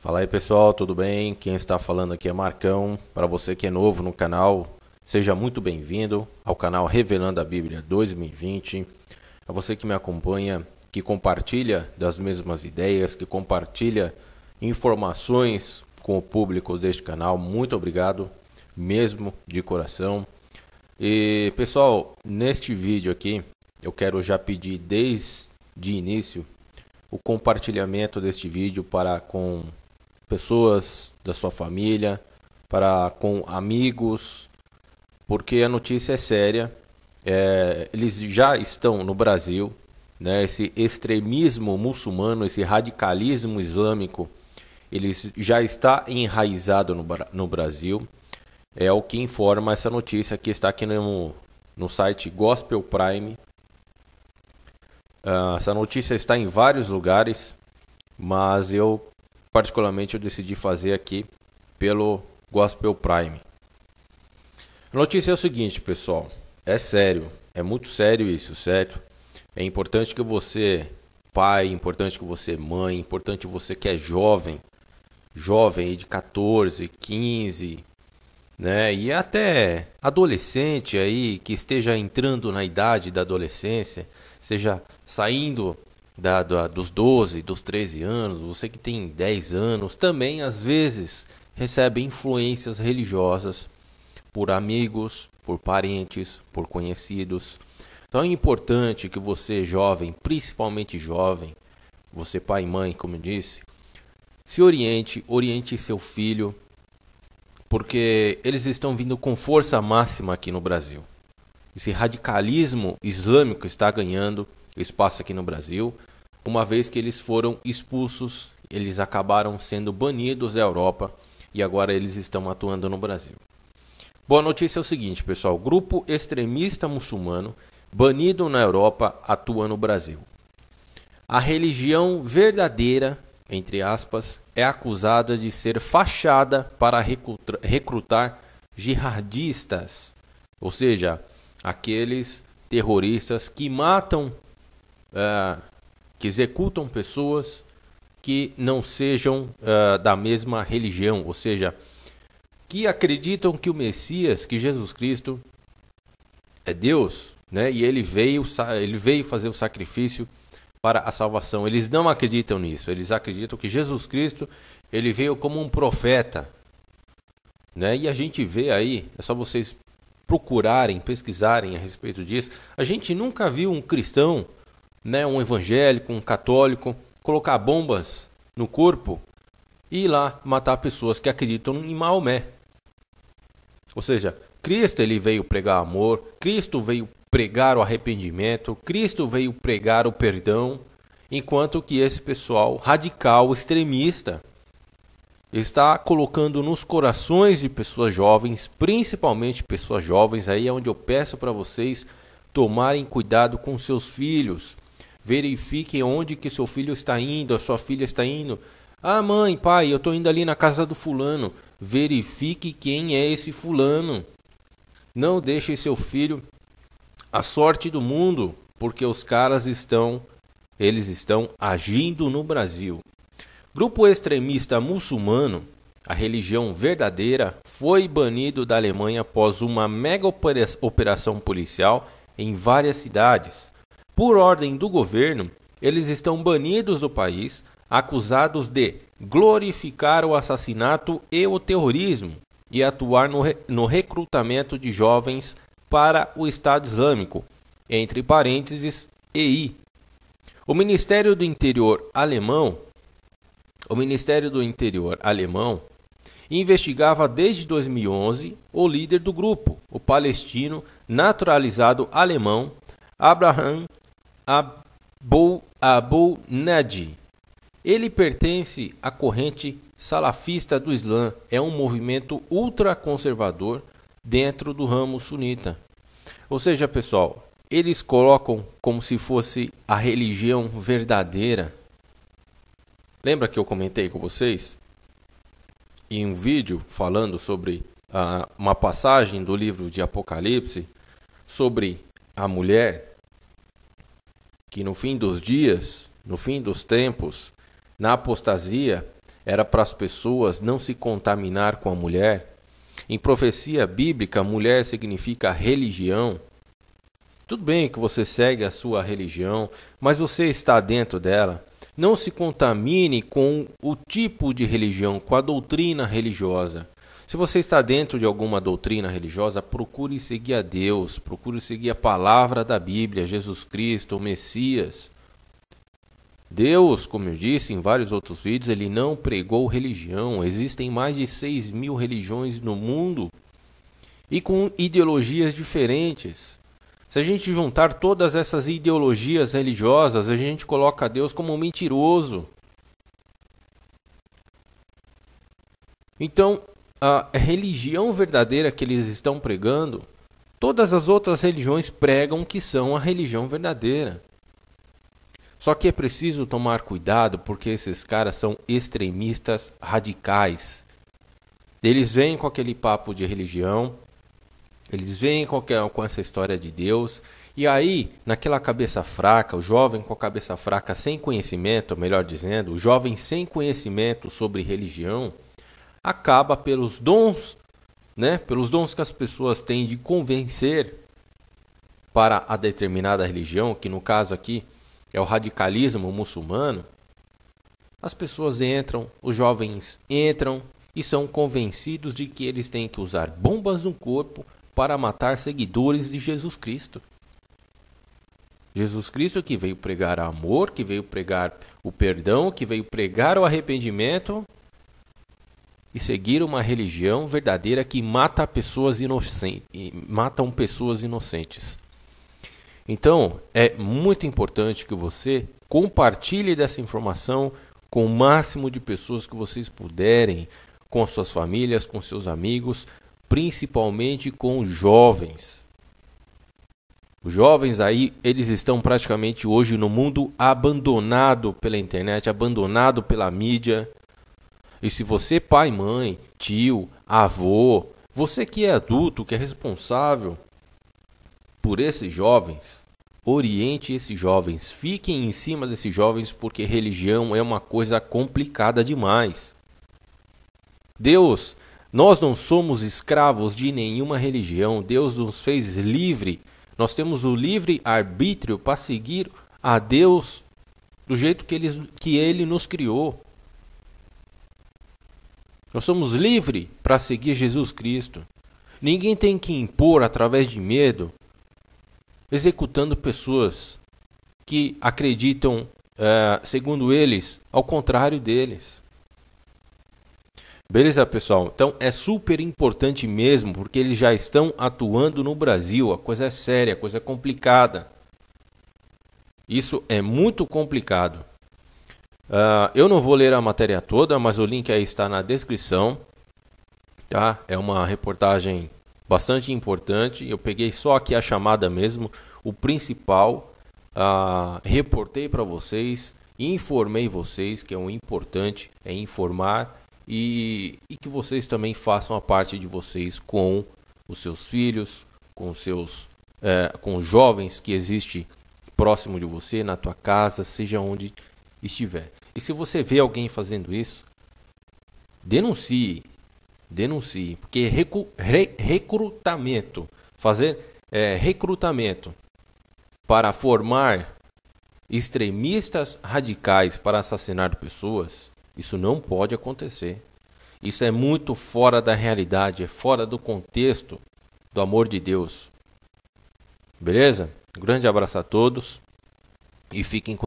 Fala aí pessoal, tudo bem? Quem está falando aqui é Marcão. Para você que é novo no canal, seja muito bem-vindo ao canal Revelando a Bíblia 2020. A você que me acompanha, que compartilha das mesmas ideias, que compartilha informações com o público deste canal, muito obrigado mesmo de coração. E pessoal, neste vídeo aqui eu quero já pedir desde de início o compartilhamento deste vídeo para com pessoas da sua família, para com amigos, porque a notícia é séria. É, eles já estão no Brasil, né? Esse extremismo muçulmano, esse radicalismo islâmico, ele já está enraizado no, no Brasil. É o que informa essa notícia que está aqui no, no site Gospel Prime. Uh, essa notícia está em vários lugares, mas eu particularmente eu decidi fazer aqui pelo Gospel Prime. A notícia é o seguinte, pessoal, é sério, é muito sério isso, certo? É importante que você, pai, importante que você, mãe, importante você que é jovem, jovem de 14, 15, né? E até adolescente aí que esteja entrando na idade da adolescência, seja saindo da, da, dos 12, dos 13 anos, você que tem 10 anos, também às vezes recebe influências religiosas por amigos, por parentes, por conhecidos. Então é importante que você, jovem, principalmente jovem, você pai e mãe, como eu disse, se oriente, oriente seu filho, porque eles estão vindo com força máxima aqui no Brasil. Esse radicalismo islâmico está ganhando espaço aqui no Brasil uma vez que eles foram expulsos, eles acabaram sendo banidos da Europa e agora eles estão atuando no Brasil. Boa notícia é o seguinte, pessoal: grupo extremista muçulmano banido na Europa atua no Brasil. A religião verdadeira, entre aspas, é acusada de ser fachada para recrutar jihadistas, ou seja, aqueles terroristas que matam uh, que executam pessoas que não sejam uh, da mesma religião, ou seja, que acreditam que o Messias, que Jesus Cristo é Deus, né? E ele veio, ele veio fazer o sacrifício para a salvação. Eles não acreditam nisso. Eles acreditam que Jesus Cristo ele veio como um profeta, né? E a gente vê aí, é só vocês procurarem, pesquisarem a respeito disso. A gente nunca viu um cristão né, um evangélico, um católico, colocar bombas no corpo e ir lá matar pessoas que acreditam em Maomé. Ou seja, Cristo ele veio pregar amor, Cristo veio pregar o arrependimento, Cristo veio pregar o perdão, enquanto que esse pessoal radical, extremista, está colocando nos corações de pessoas jovens, principalmente pessoas jovens, aí é onde eu peço para vocês tomarem cuidado com seus filhos, Verifique onde que seu filho está indo, a sua filha está indo. Ah, mãe, pai, eu estou indo ali na casa do fulano. Verifique quem é esse fulano. Não deixe seu filho a sorte do mundo, porque os caras estão, eles estão agindo no Brasil. Grupo extremista muçulmano, a religião verdadeira, foi banido da Alemanha após uma mega operação policial em várias cidades. Por ordem do governo, eles estão banidos do país, acusados de glorificar o assassinato e o terrorismo e atuar no, re no recrutamento de jovens para o Estado Islâmico, entre parênteses EI. O Ministério do Interior alemão, o Ministério do Interior alemão investigava desde 2011 o líder do grupo, o palestino naturalizado alemão Abraham Abu, Abu Nadi. Ele pertence à corrente salafista do Islã, é um movimento ultraconservador dentro do ramo sunita. Ou seja, pessoal, eles colocam como se fosse a religião verdadeira. Lembra que eu comentei com vocês em um vídeo falando sobre uh, uma passagem do livro de Apocalipse sobre a mulher que no fim dos dias, no fim dos tempos, na apostasia, era para as pessoas não se contaminar com a mulher. Em profecia bíblica, mulher significa religião. Tudo bem que você segue a sua religião, mas você está dentro dela. Não se contamine com o tipo de religião, com a doutrina religiosa. Se você está dentro de alguma doutrina religiosa, procure seguir a Deus, procure seguir a palavra da Bíblia, Jesus Cristo, o Messias. Deus, como eu disse em vários outros vídeos, ele não pregou religião. Existem mais de 6 mil religiões no mundo e com ideologias diferentes. Se a gente juntar todas essas ideologias religiosas, a gente coloca Deus como um mentiroso. Então, a religião verdadeira que eles estão pregando, todas as outras religiões pregam que são a religião verdadeira. Só que é preciso tomar cuidado porque esses caras são extremistas radicais. Eles vêm com aquele papo de religião, eles vêm com, com essa história de Deus, e aí, naquela cabeça fraca, o jovem com a cabeça fraca, sem conhecimento, melhor dizendo, o jovem sem conhecimento sobre religião, acaba pelos dons, né, pelos dons que as pessoas têm de convencer para a determinada religião, que no caso aqui é o radicalismo muçulmano, as pessoas entram, os jovens entram e são convencidos de que eles têm que usar bombas no corpo para matar seguidores de Jesus Cristo. Jesus Cristo que veio pregar amor, que veio pregar o perdão, que veio pregar o arrependimento e seguir uma religião verdadeira que mata pessoas inocentes, matam pessoas inocentes. Então, é muito importante que você compartilhe dessa informação com o máximo de pessoas que vocês puderem, com suas famílias, com seus amigos, principalmente com os jovens. Os jovens aí, eles estão praticamente hoje no mundo abandonado pela internet, abandonado pela mídia. E se você, pai, mãe, tio, avô, você que é adulto, que é responsável por esses jovens, oriente esses jovens, fiquem em cima desses jovens, porque religião é uma coisa complicada demais. Deus nós não somos escravos de nenhuma religião. Deus nos fez livre. Nós temos o livre arbítrio para seguir a Deus do jeito que ele, que ele nos criou. Nós somos livres para seguir Jesus Cristo. Ninguém tem que impor através de medo, executando pessoas que acreditam, uh, segundo eles, ao contrário deles. Beleza, pessoal? Então é super importante mesmo, porque eles já estão atuando no Brasil. A coisa é séria, a coisa é complicada. Isso é muito complicado. Uh, eu não vou ler a matéria toda, mas o link aí está na descrição. Tá? É uma reportagem bastante importante. Eu peguei só aqui a chamada mesmo, o principal. Uh, reportei para vocês, informei vocês que é o importante é informar e, e que vocês também façam a parte de vocês com os seus filhos, com os seus é, com jovens que existe próximo de você, na tua casa, seja onde estiver. E se você vê alguém fazendo isso, denuncie, denuncie, porque recu re recrutamento, fazer é, recrutamento para formar extremistas radicais para assassinar pessoas isso não pode acontecer. Isso é muito fora da realidade, é fora do contexto do amor de Deus. Beleza? Grande abraço a todos e fiquem com